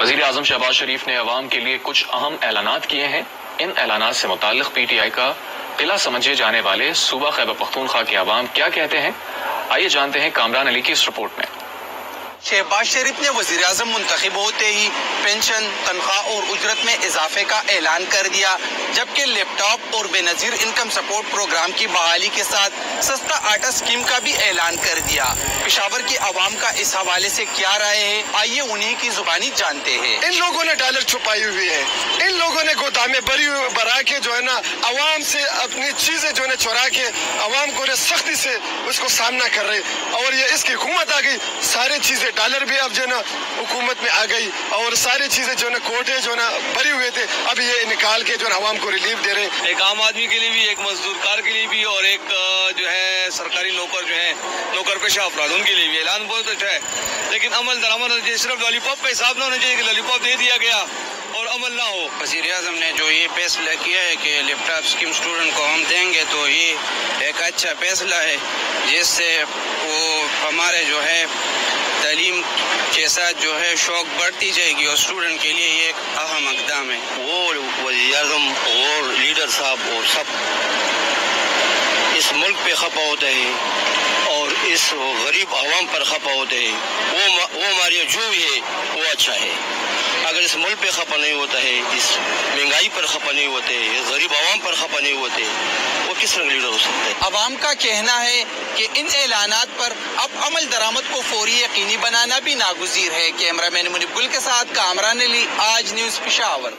वज़ीर आज़म शहबाज शरीफ ने अवाम के लिए कुछ अहम ऐलान किए हैं। इन ऐलान से मुतल पी टी आई का किला समझे जाने वाले सूबा खैबर पख्तूनख्वा के अवाम क्या कहते हैं? आइए जानते हैं कामरान अली की इस रिपोर्ट में। शहबाज शरीफ ने वज़ीर अजम मुंतखब होते ही पेंशन, तनख्वाह और उजरत में इजाफे का ऐलान कर दिया, जबकि लैपटॉप और बेनजीर इनकम सपोर्ट प्रोग्राम की बहाली के साथ सस्ता आटा स्कीम का भी ऐलान कर दिया। पिशावर की आवाम का इस हवाले से क्या राय है? आइए उन्हीं की जुबानी जानते हैं। इन लोगों ने डॉलर छुपाई हुई है। इन लोगों ने गोदामे भरी भरा के जो है ना, आवाम से अपनी चीज़ें जो है चुरा के आवाम को सख्ती से उसको सामना कर रहे और ये इसकी हुकूमत आ गई, सारी चीज़ें डॉलर भी अब जो है ना हुकूमत में आ गई और सारी चीज़ें जो है ना कोटे जो है ना भरे हुए थे अब ये निकाल के जो है आवाम को रिलीफ दे रहे हैं। एक आम आदमी के लिए भी एक मजदूर कार के लिए भी और एक जो है सरकारी नौकर जो है नौकर पेशा अपराध उनके लिए भी। ऐलान बहुत अच्छा है। लेकिन अमल दरामद सिर्फ़ लॉलीपॉप का हिसाब ना होना चाहिए कि लॉलीपॉप दे दिया गया और अमल ना हो। वज़ीर अजम ने जो ये फैसला किया है कि लैपटॉप स्कीम स्टूडेंट को हम देंगे तो ये एक अच्छा फैसला है जिससे वो हमारे जो है तालीम के साथ जो है शौक बढ़ती जाएगी और स्टूडेंट के लिए ये एक अहम इकदाम है। वो वजी अजम और लीडर साहब और सब इस मुल्क पे खपा होते हैं इस गरीब आवाम पर खपा होते हैं। वो वो हमारे जो भी है, वो अच्छा है। अगर इस मुल्क पे खपा नहीं होता है, इस महँगाई पर खपा नहीं होते गरीब आवाम पर खपा नहीं होते, वो किस तरह लीडर हो सकते हैं? आवाम का कहना है कि इन ऐलान पर अब अमल दरामद को फौरी यकीनी बनाना भी नागुजीर है। कैमरा मैन मुनिबुल के साथ कामरान अली, आज न्यूज़ पिशावर।